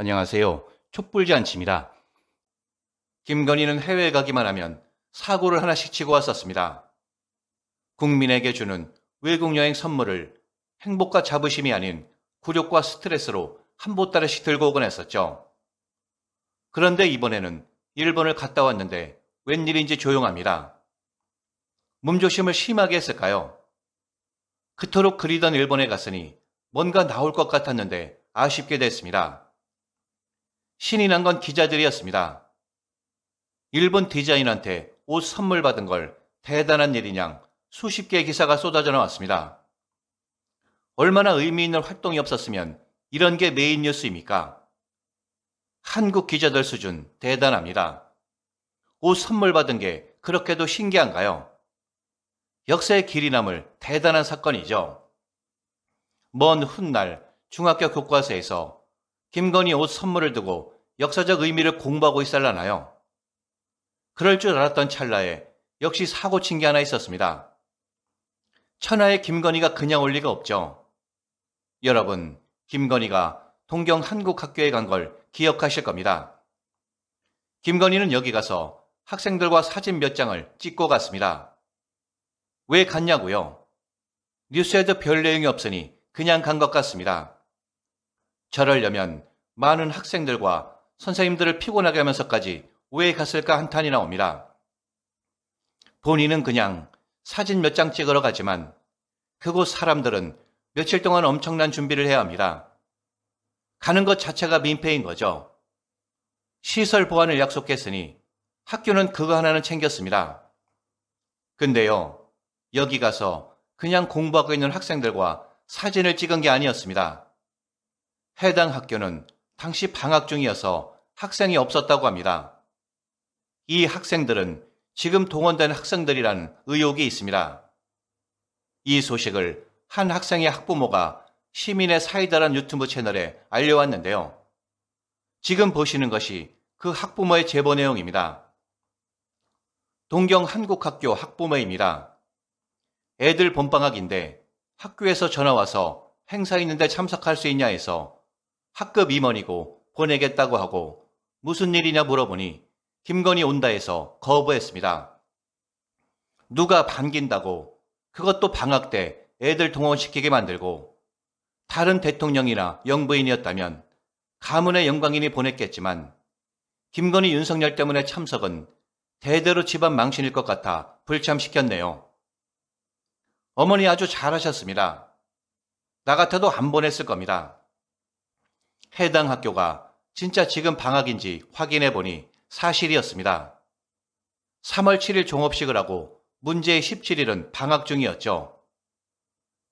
안녕하세요. 촛불잔치입니다. 김건희는 해외에 가기만 하면 사고를 하나씩 치고 왔었습니다. 국민에게 주는 외국 여행 선물을 행복과 자부심이 아닌 굴욕과 스트레스로 한 보따리씩 들고 오곤 했었죠. 그런데 이번에는 일본을 갔다 왔는데 웬일인지 조용합니다. 몸조심을 심하게 했을까요? 그토록 그리던 일본에 갔으니 뭔가 나올 것 같았는데 아쉽게 됐습니다. 신이 난 건 기자들이었습니다. 일본 디자인한테 옷 선물 받은 걸 대단한 일이냐 수십 개의 기사가 쏟아져 나왔습니다. 얼마나 의미 있는 활동이 없었으면 이런 게 메인 뉴스입니까? 한국 기자들 수준 대단합니다. 옷 선물 받은 게 그렇게도 신기한가요? 역사의 길이 남을 대단한 사건이죠. 먼 훗날 중학교 교과서에서 김건희 옷 선물을 두고 역사적 의미를 공부하고 있을라나요? 그럴 줄 알았던 찰나에 역시 사고 친 게 하나 있었습니다. 천하의 김건희가 그냥 올 리가 없죠. 여러분, 김건희가 동경 한국학교에 간 걸 기억하실 겁니다. 김건희는 여기 가서 학생들과 사진 몇 장을 찍고 갔습니다. 왜 갔냐고요? 뉴스에도 별 내용이 없으니 그냥 간 것 같습니다. 저럴려면 많은 학생들과 선생님들을 피곤하게 하면서까지 왜 갔을까 한탄이 나옵니다. 본인은 그냥 사진 몇 장 찍으러 가지만 그곳 사람들은 며칠 동안 엄청난 준비를 해야 합니다. 가는 것 자체가 민폐인 거죠. 시설 보안을 약속했으니 학교는 그거 하나는 챙겼습니다. 근데요, 여기 가서 그냥 공부하고 있는 학생들과 사진을 찍은 게 아니었습니다. 해당 학교는 당시 방학 중이어서 학생이 없었다고 합니다. 이 학생들은 지금 동원된 학생들이란 의혹이 있습니다. 이 소식을 한 학생의 학부모가 시민의 사이다란 유튜브 채널에 알려왔는데요. 지금 보시는 것이 그 학부모의 제보 내용입니다. 동경 한국학교 학부모입니다. 애들 봄방학인데 학교에서 전화와서 행사 있는데 참석할 수 있냐 해서 학급 임원이고 보내겠다고 하고 무슨 일이냐 물어보니 김건희 온다 해서 거부했습니다. 누가 반긴다고 그것도 방학 때 애들 동원시키게 만들고 다른 대통령이나 영부인이었다면 가문의 영광인이 보냈겠지만 김건희 윤석열 때문에 참석은 대대로 집안 망신일 것 같아 불참시켰네요. 어머니 아주 잘하셨습니다. 나 같아도 안 보냈을 겁니다. 해당 학교가 진짜 지금 방학인지 확인해 보니 사실이었습니다. 3월 7일 종업식을 하고 문제의 17일은 방학 중이었죠.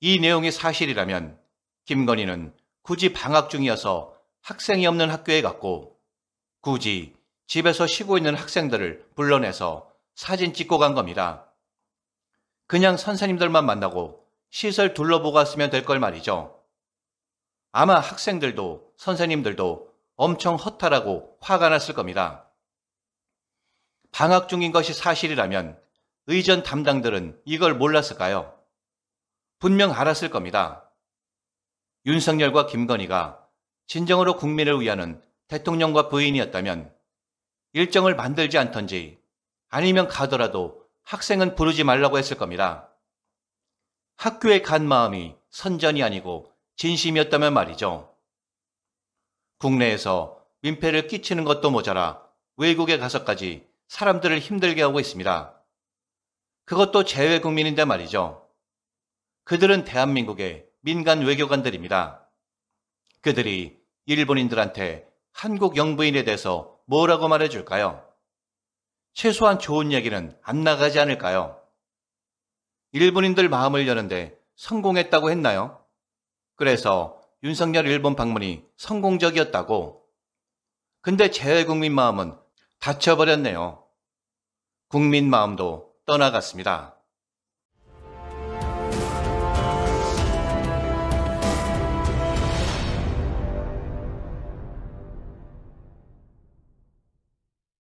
이 내용이 사실이라면 김건희는 굳이 방학 중이어서 학생이 없는 학교에 갔고 굳이 집에서 쉬고 있는 학생들을 불러내서 사진 찍고 간 겁니다. 그냥 선생님들만 만나고 시설 둘러보고 왔으면 될 걸 말이죠. 아마 학생들도 선생님들도 엄청 허탈하고 화가 났을 겁니다. 방학 중인 것이 사실이라면 의전 담당들은 이걸 몰랐을까요? 분명 알았을 겁니다. 윤석열과 김건희가 진정으로 국민을 위하는 대통령과 부인이었다면 일정을 만들지 않던지 아니면 가더라도 학생은 부르지 말라고 했을 겁니다. 학교에 간 마음이 선전이 아니고 진심이었다면 말이죠. 국내에서 민폐를 끼치는 것도 모자라 외국에 가서까지 사람들을 힘들게 하고 있습니다. 그것도 재외 국민인데 말이죠. 그들은 대한민국의 민간 외교관들입니다. 그들이 일본인들한테 한국 영부인에 대해서 뭐라고 말해줄까요? 최소한 좋은 얘기는 안 나가지 않을까요? 일본인들 마음을 여는데 성공했다고 했나요? 그래서 윤석열 일본 방문이 성공적이었다고. 근데 재외국민 마음은 닫혀버렸네요. 국민 마음도 떠나갔습니다.